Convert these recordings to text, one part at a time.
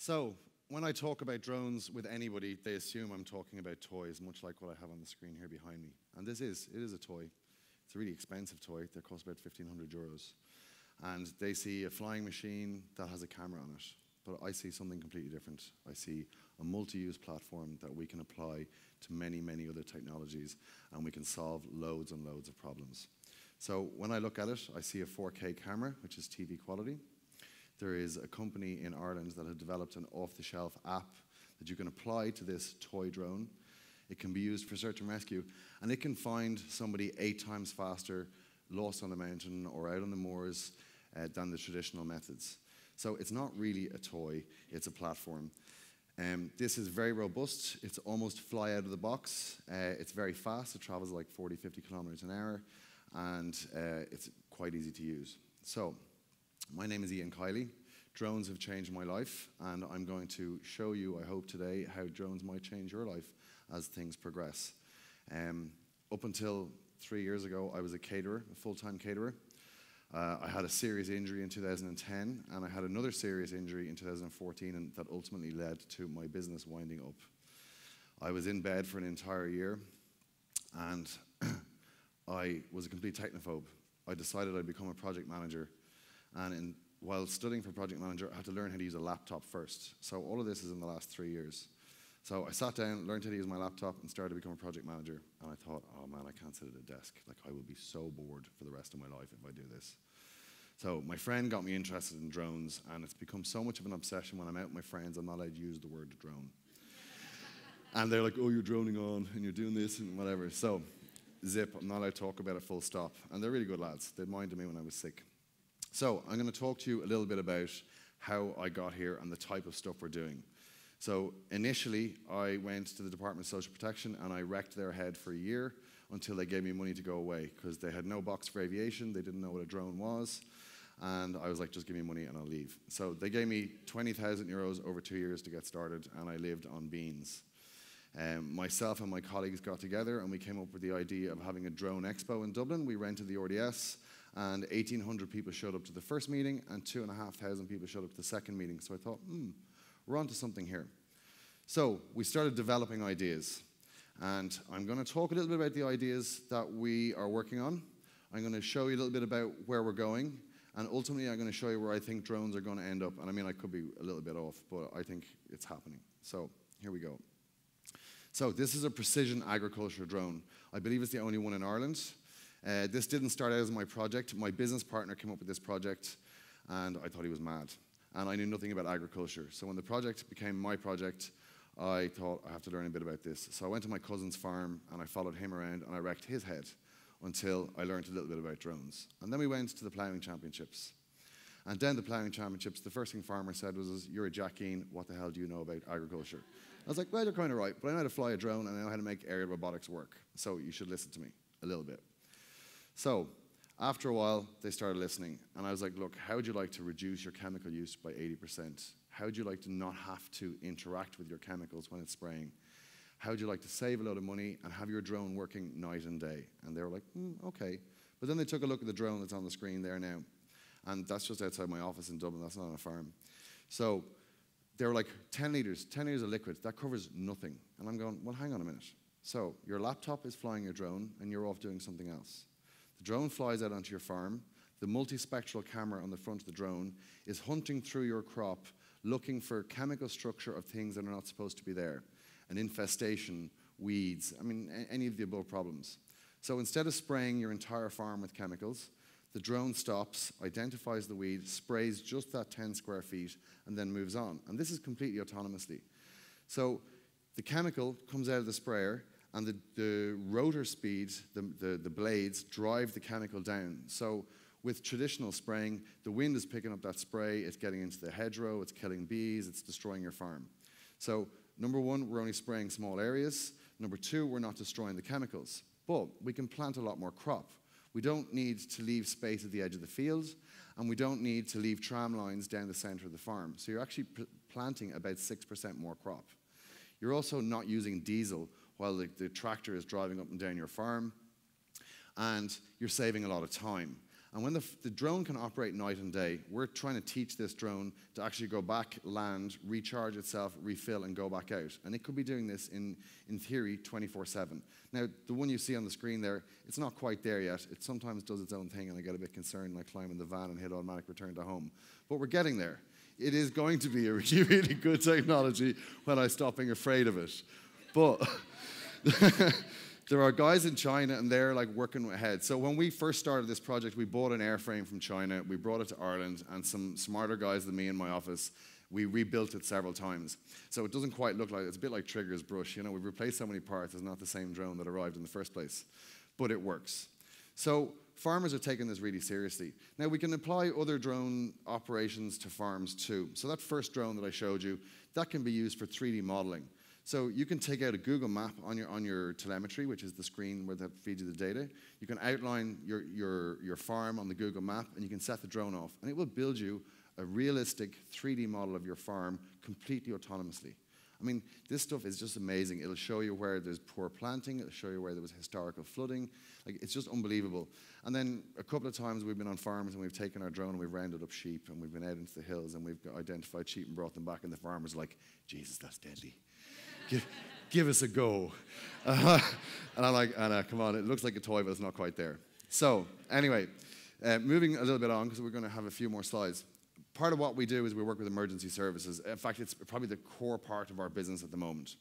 So, when I talk about drones with anybody, they assume I'm talking about toys, much like what I have on the screen here behind me. And this is, it is a toy. It's a really expensive toy. They cost about 1,500 euros. And they see a flying machine that has a camera on it. But I see something completely different. I see a multi-use platform that we can apply to many, many other technologies, and we can solve loads and loads of problems. So when I look at it, I see a 4K camera, which is TV quality. There is a company in Ireland that have developed an off-the-shelf app that you can apply to this toy drone. It can be used for search and rescue, and it can find somebody eight times faster lost on the mountain or out on the moors uh, than the traditional methods. So it's not really a toy, it's a platform. Um, this is very robust. It's almost fly out of the box. Uh, it's very fast. It travels like 40, 50 kilometers an hour, and uh, it's quite easy to use. So my name is Ian Kiely. Drones have changed my life, and I'm going to show you, I hope today, how drones might change your life as things progress. Um, up until three years ago, I was a caterer, a full-time caterer. Uh, I had a serious injury in 2010, and I had another serious injury in 2014, and that ultimately led to my business winding up. I was in bed for an entire year, and I was a complete technophobe. I decided I'd become a project manager and in, while studying for project manager, I had to learn how to use a laptop first. So all of this is in the last three years. So I sat down, learned how to use my laptop, and started to become a project manager. And I thought, oh man, I can't sit at a desk. Like I will be so bored for the rest of my life if I do this. So my friend got me interested in drones, and it's become so much of an obsession when I'm out with my friends, I'm not allowed to use the word drone. and they're like, oh, you're droning on, and you're doing this, and whatever. So zip, I'm not allowed to talk about it full stop. And they're really good lads. They minded me when I was sick. So I'm going to talk to you a little bit about how I got here and the type of stuff we're doing. So initially, I went to the Department of Social Protection and I wrecked their head for a year until they gave me money to go away because they had no box for aviation, they didn't know what a drone was, and I was like, just give me money and I'll leave. So they gave me 20,000 euros over two years to get started, and I lived on beans. Um, myself and my colleagues got together and we came up with the idea of having a drone expo in Dublin. We rented the RDS and 1,800 people showed up to the first meeting, and 2,500 people showed up to the second meeting. So I thought, hmm, we're onto something here. So we started developing ideas. And I'm going to talk a little bit about the ideas that we are working on. I'm going to show you a little bit about where we're going. And ultimately, I'm going to show you where I think drones are going to end up. And I mean, I could be a little bit off, but I think it's happening. So here we go. So this is a precision agriculture drone. I believe it's the only one in Ireland. Uh, this didn't start out as my project. My business partner came up with this project, and I thought he was mad. And I knew nothing about agriculture. So when the project became my project, I thought I have to learn a bit about this. So I went to my cousin's farm and I followed him around and I wrecked his head until I learned a little bit about drones. And then we went to the ploughing championships. And then the ploughing championships, the first thing farmer said was, You're a Jackeen, what the hell do you know about agriculture? I was like, Well, you're kind of right, but I know how to fly a drone and I know how to make aerial robotics work. So you should listen to me a little bit. So after a while, they started listening. And I was like, look, how would you like to reduce your chemical use by 80%? How would you like to not have to interact with your chemicals when it's spraying? How would you like to save a lot of money and have your drone working night and day? And they were like, mm, okay. But then they took a look at the drone that's on the screen there now. And that's just outside my office in Dublin. That's not on a farm. So they were like, 10 liters, 10 liters of liquid, that covers nothing. And I'm going, well, hang on a minute. So your laptop is flying your drone and you're off doing something else. The drone flies out onto your farm. The multispectral camera on the front of the drone is hunting through your crop, looking for chemical structure of things that are not supposed to be there. An infestation, weeds, I mean, any of the above problems. So instead of spraying your entire farm with chemicals, the drone stops, identifies the weed, sprays just that 10 square feet, and then moves on. And this is completely autonomously. So the chemical comes out of the sprayer, and the, the rotor speeds, the, the, the blades, drive the chemical down. So with traditional spraying, the wind is picking up that spray, it's getting into the hedgerow, it's killing bees, it's destroying your farm. So number one, we're only spraying small areas. Number two, we're not destroying the chemicals. But we can plant a lot more crop. We don't need to leave space at the edge of the field, and we don't need to leave tram lines down the center of the farm. So you're actually planting about 6% more crop. You're also not using diesel while the, the tractor is driving up and down your farm. And you're saving a lot of time. And when the, the, drone can operate night and day, we're trying to teach this drone to actually go back, land, recharge itself, refill, and go back out. And it could be doing this in, in theory 24 7. Now, the one you see on the screen there, it's not quite there yet. It sometimes does its own thing, and I get a bit concerned like climbing the van and hit automatic return to home. But we're getting there. It is going to be a really, really good technology when I stop being afraid of it. But. there are guys in China and they're like working ahead. So when we first started this project, we bought an airframe from China, we brought it to Ireland, and some smarter guys than me in my office, we rebuilt it several times. So it doesn't quite look like it's a bit like Trigger's brush. You know, we've replaced so many parts, it's not the same drone that arrived in the first place, but it works. So farmers are taking this really seriously. Now we can apply other drone operations to farms too. So that first drone that I showed you, that can be used for 3D modeling. So you can take out a Google map on your, on your telemetry, which is the screen where that feeds you the data. You can outline your, your, your farm on the Google map, and you can set the drone off. And it will build you a realistic 3D model of your farm completely autonomously. I mean, this stuff is just amazing. It'll show you where there's poor planting. It'll show you where there was historical flooding. Like, it's just unbelievable. And then a couple of times we've been on farms and we've taken our drone and we've rounded up sheep and we've been out into the hills and we've identified sheep and brought them back and the farmer's like, Jesus, that's deadly give, give us a go. Uh, and I'm like, Anna, come on, it looks like a toy, but it's not quite there. So, anyway, uh, moving a little bit on, because we're going to have a few more slides. Part of what we do is we work with emergency services. In fact, it's probably the core part of our business at the moment.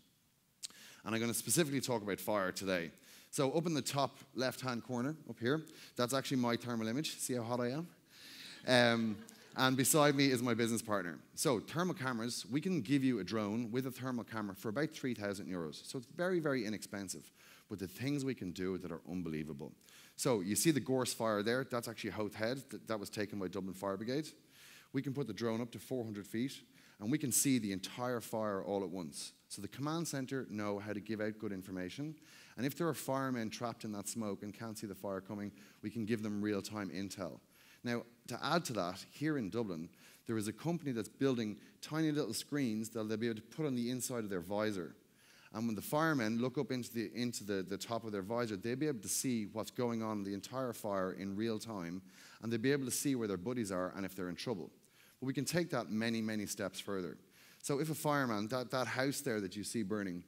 And I'm going to specifically talk about fire today. So, up in the top left hand corner, up here, that's actually my thermal image. See how hot I am? Um, and beside me is my business partner. So, thermal cameras, we can give you a drone with a thermal camera for about 3,000 euros. So, it's very, very inexpensive. But the things we can do that are unbelievable. So, you see the Gorse fire there? That's actually Howth Head. That was taken by Dublin Fire Brigade. We can put the drone up to 400 feet and we can see the entire fire all at once. So, the command center know how to give out good information. And if there are firemen trapped in that smoke and can't see the fire coming, we can give them real time intel. Now, to add to that, here in Dublin, there is a company that's building tiny little screens that they'll be able to put on the inside of their visor. And when the firemen look up into the, into the, the top of their visor, they'll be able to see what's going on in the entire fire in real time, and they'll be able to see where their buddies are and if they're in trouble. But we can take that many, many steps further. So if a fireman, that, that house there that you see burning,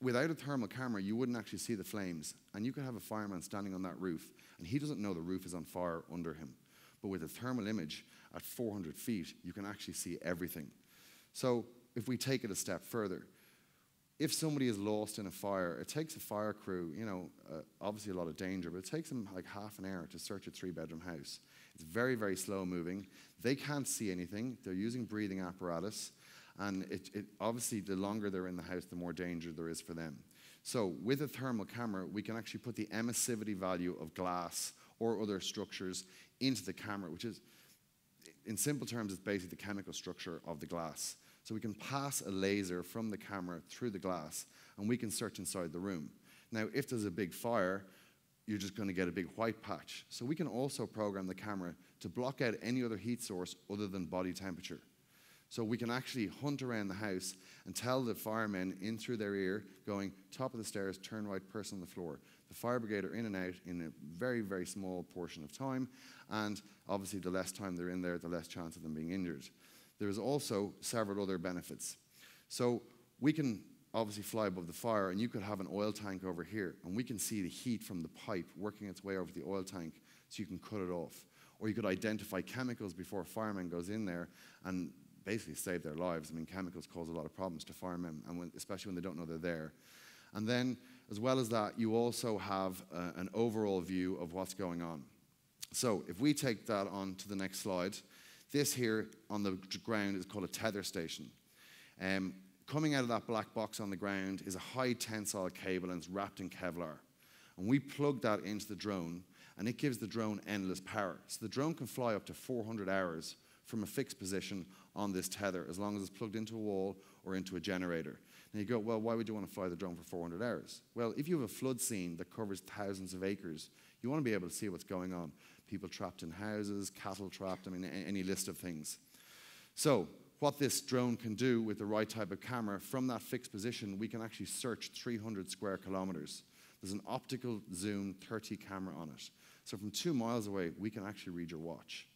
without a thermal camera, you wouldn't actually see the flames. And you could have a fireman standing on that roof and he doesn't know the roof is on fire under him. But with a thermal image at 400 feet, you can actually see everything. So if we take it a step further, if somebody is lost in a fire, it takes a fire crew, you know, uh, obviously a lot of danger, but it takes them like half an hour to search a three bedroom house. It's very, very slow moving. They can't see anything. They're using breathing apparatus. And it, it, obviously, the longer they're in the house, the more danger there is for them. So with a thermal camera, we can actually put the emissivity value of glass or other structures into the camera, which is, in simple terms, it's basically the chemical structure of the glass. So we can pass a laser from the camera through the glass, and we can search inside the room. Now, if there's a big fire, you're just going to get a big white patch. So we can also program the camera to block out any other heat source other than body temperature. So we can actually hunt around the house and tell the firemen in through their ear, going top of the stairs, turn right, person on the floor. The fire brigade are in and out in a very, very small portion of time, and obviously, the less time they're in there, the less chance of them being injured. There's also several other benefits. So we can obviously fly above the fire, and you could have an oil tank over here, and we can see the heat from the pipe working its way over the oil tank, so you can cut it off. Or you could identify chemicals before a fireman goes in there and basically save their lives. I mean, chemicals cause a lot of problems to firemen, and when, especially when they don't know they're there. And then, as well as that, you also have uh, an overall view of what's going on. So, if we take that on to the next slide, this here on the ground is called a tether station. Um, coming out of that black box on the ground is a high tensile cable and it's wrapped in Kevlar. And we plug that into the drone, and it gives the drone endless power. So the drone can fly up to 400 hours from a fixed position on this tether as long as it's plugged into a wall or into a generator. Now you go, well, why would you want to fly the drone for 400 hours? Well, if you have a flood scene that covers thousands of acres, you want to be able to see what's going on. People trapped in houses, cattle trapped, I mean, any list of things. So, what this drone can do with the right type of camera, from that fixed position, we can actually search 300 square kilometers. There's an optical zoom 30 camera on it. So from two miles away, we can actually read your watch.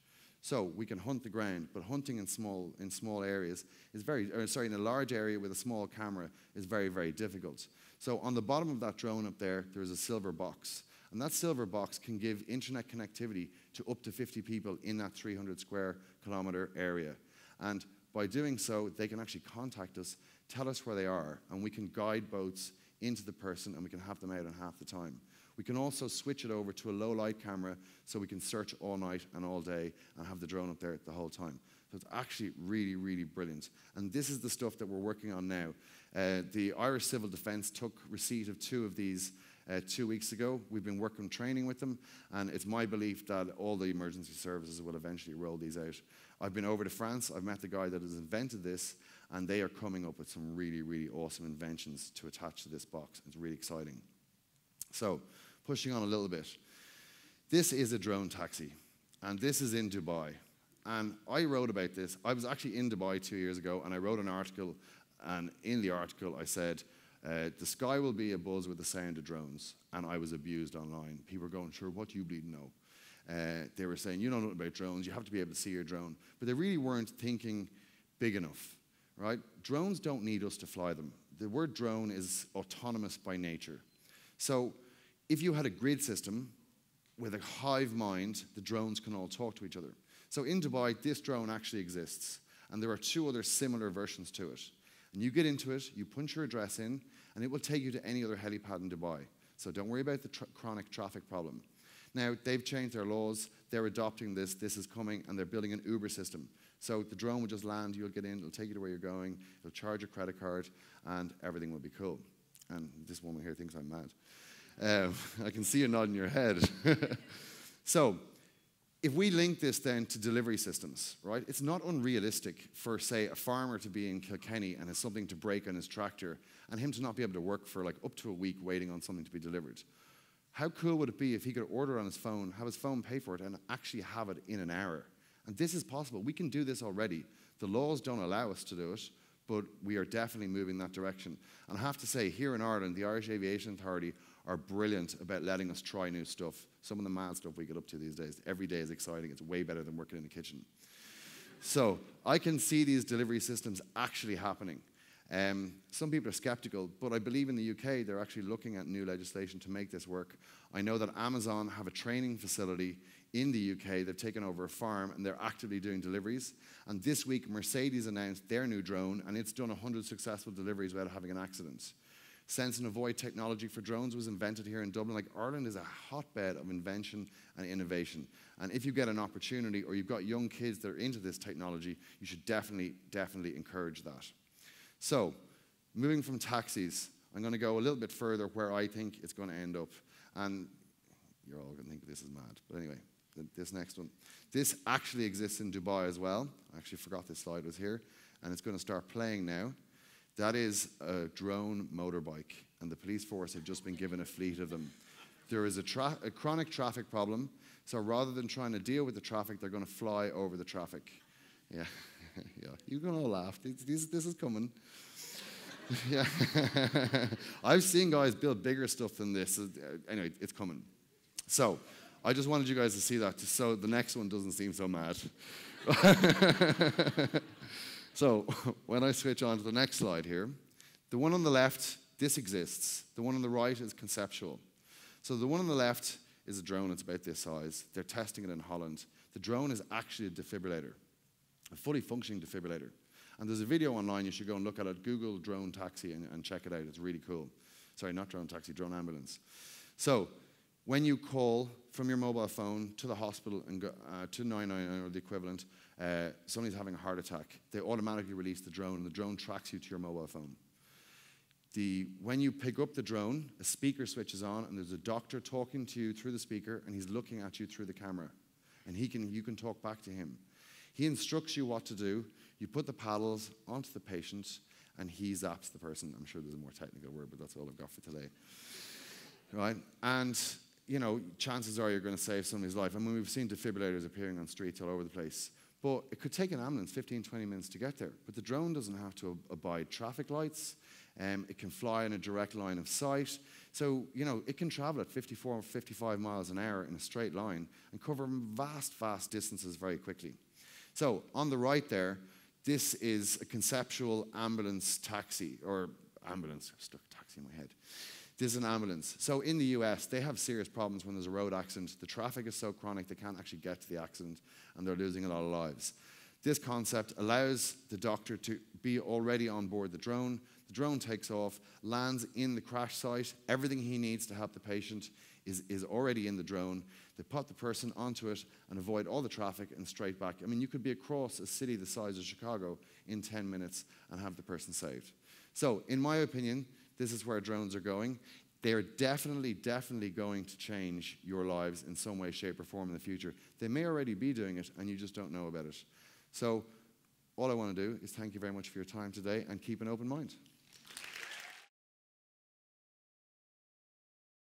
So we can hunt the ground, but hunting in small, in small areas is very, or sorry, in a large area with a small camera is very, very difficult. So on the bottom of that drone up there, there's a silver box. And that silver box can give internet connectivity to up to 50 people in that 300 square kilometer area. And by doing so, they can actually contact us, tell us where they are, and we can guide boats into the person and we can have them out in half the time. We can also switch it over to a low light camera so we can search all night and all day and have the drone up there the whole time. So it's actually really, really brilliant. And this is the stuff that we're working on now. Uh, the Irish Civil Defence took receipt of two of these uh, two weeks ago. We've been working training with them, and it's my belief that all the emergency services will eventually roll these out. I've been over to France, I've met the guy that has invented this, and they are coming up with some really, really awesome inventions to attach to this box. It's really exciting. So, pushing on a little bit. This is a drone taxi, and this is in Dubai. And I wrote about this. I was actually in Dubai two years ago, and I wrote an article. And in the article, I said, uh, The sky will be abuzz with the sound of drones. And I was abused online. People were going, Sure, what do you bleed know? Uh, they were saying, You don't know about drones. You have to be able to see your drone. But they really weren't thinking big enough, right? Drones don't need us to fly them. The word drone is autonomous by nature. So, if you had a grid system with a hive mind, the drones can all talk to each other. So in Dubai, this drone actually exists, and there are two other similar versions to it. And you get into it, you punch your address in, and it will take you to any other helipad in Dubai. So don't worry about the tra chronic traffic problem. Now, they've changed their laws, they're adopting this, this is coming, and they're building an Uber system. So the drone will just land, you'll get in, it'll take you to where you're going, it'll charge your credit card, and everything will be cool. And this woman here thinks I'm mad. Um, I can see you nodding your head. so, if we link this then to delivery systems, right, it's not unrealistic for, say, a farmer to be in Kilkenny and has something to break on his tractor and him to not be able to work for like up to a week waiting on something to be delivered. How cool would it be if he could order on his phone, have his phone pay for it, and actually have it in an hour? And this is possible. We can do this already. The laws don't allow us to do it, but we are definitely moving that direction. And I have to say, here in Ireland, the Irish Aviation Authority are brilliant about letting us try new stuff. Some of the mad stuff we get up to these days. Every day is exciting. It's way better than working in the kitchen. So I can see these delivery systems actually happening. Um, some people are skeptical, but I believe in the UK they're actually looking at new legislation to make this work. I know that Amazon have a training facility in the UK. They've taken over a farm and they're actively doing deliveries. And this week, Mercedes announced their new drone, and it's done 100 successful deliveries without having an accident. Sense and avoid technology for drones was invented here in Dublin. Like Ireland is a hotbed of invention and innovation. And if you get an opportunity or you've got young kids that are into this technology, you should definitely, definitely encourage that. So, moving from taxis, I'm going to go a little bit further where I think it's going to end up. And you're all going to think this is mad. But anyway, this next one. This actually exists in Dubai as well. I actually forgot this slide was here. And it's going to start playing now. That is a drone motorbike, and the police force have just been given a fleet of them. There is a, tra a chronic traffic problem, so rather than trying to deal with the traffic, they're going to fly over the traffic. Yeah, yeah. You're going to laugh. This, this, this is coming. yeah. I've seen guys build bigger stuff than this. Uh, anyway, it's coming. So, I just wanted you guys to see that, so the next one doesn't seem so mad. So when I switch on to the next slide here, the one on the left, this exists. The one on the right is conceptual. So the one on the left is a drone, it's about this size. They're testing it in Holland. The drone is actually a defibrillator, a fully functioning defibrillator. And there's a video online, you should go and look at it. Google drone taxi and, and check it out. It's really cool. Sorry, not drone taxi, drone ambulance. So when you call from your mobile phone to the hospital and go, uh, to 999 or the equivalent, uh, somebody's having a heart attack, they automatically release the drone, and the drone tracks you to your mobile phone. The, when you pick up the drone, a speaker switches on, and there's a doctor talking to you through the speaker, and he's looking at you through the camera. And he can, you can talk back to him. He instructs you what to do. You put the paddles onto the patient, and he zaps the person. I'm sure there's a more technical word, but that's all I've got for today. Right? And you know, chances are you're going to save somebody's life. I mean, we've seen defibrillators appearing on streets all over the place. But it could take an ambulance 15, 20 minutes to get there. But the drone doesn't have to abide traffic lights. Um, it can fly in a direct line of sight. So, you know, it can travel at 54 or 55 miles an hour in a straight line and cover vast, vast distances very quickly. So, on the right there, this is a conceptual ambulance taxi, or ambulance, stuck taxi in my head. This is an ambulance. So, in the US, they have serious problems when there's a road accident. The traffic is so chronic, they can't actually get to the accident, and they're losing a lot of lives. This concept allows the doctor to be already on board the drone. The drone takes off, lands in the crash site. Everything he needs to help the patient is, is already in the drone. They put the person onto it and avoid all the traffic and straight back. I mean, you could be across a city the size of Chicago in 10 minutes and have the person saved. So, in my opinion, this is where drones are going. They are definitely, definitely going to change your lives in some way, shape, or form in the future. They may already be doing it and you just don't know about it. So, all I want to do is thank you very much for your time today and keep an open mind.